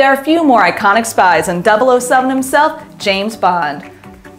There are few more iconic spies than 007 himself, James Bond.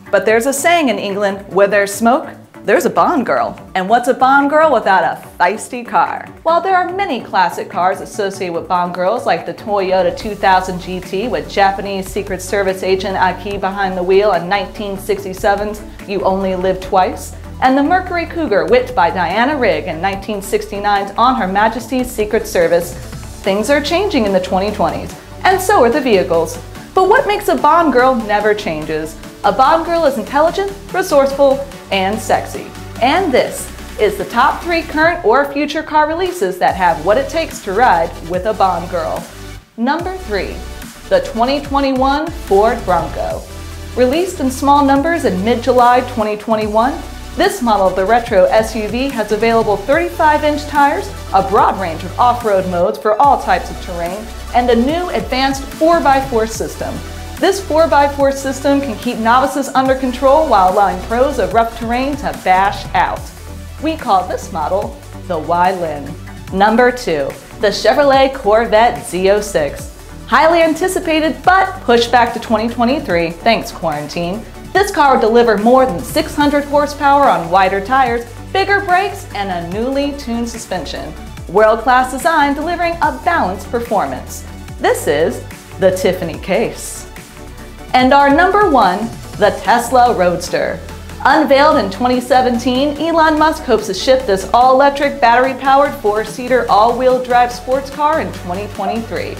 But there's a saying in England, where there's smoke, there's a Bond girl. And what's a Bond girl without a feisty car? While there are many classic cars associated with Bond girls, like the Toyota 2000 GT with Japanese Secret Service agent Aki behind the wheel and 1967's You Only Live Twice, and the Mercury Cougar whipped by Diana Rigg in 1969's On Her Majesty's Secret Service, things are changing in the 2020s and so are the vehicles. But what makes a Bond girl never changes. A Bond girl is intelligent, resourceful, and sexy. And this is the top three current or future car releases that have what it takes to ride with a Bond girl. Number three, the 2021 Ford Bronco. Released in small numbers in mid-July 2021, this model of the retro SUV has available 35-inch tires, a broad range of off-road modes for all types of terrain, and a new advanced 4x4 system. This 4x4 system can keep novices under control while allowing pros of rough terrain to bash out. We call this model the Wai Lin. Number 2. The Chevrolet Corvette Z06. Highly anticipated but pushed back to 2023, thanks quarantine. This car will deliver more than 600 horsepower on wider tires, bigger brakes, and a newly tuned suspension. World-class design delivering a balanced performance. This is the Tiffany Case. And our number one, the Tesla Roadster. Unveiled in 2017, Elon Musk hopes to ship this all-electric battery-powered four-seater all-wheel drive sports car in 2023.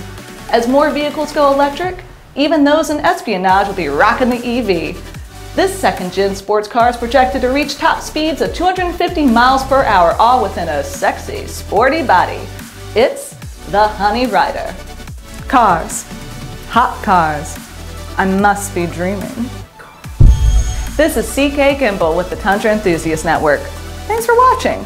As more vehicles go electric, even those in espionage will be rocking the EV. This second-gen sports car is projected to reach top speeds of 250 miles per hour, all within a sexy, sporty body. It's the Honey Rider. Cars. Hot cars. I must be dreaming. This is CK Gimbal with the Tundra Enthusiast Network. Thanks for watching.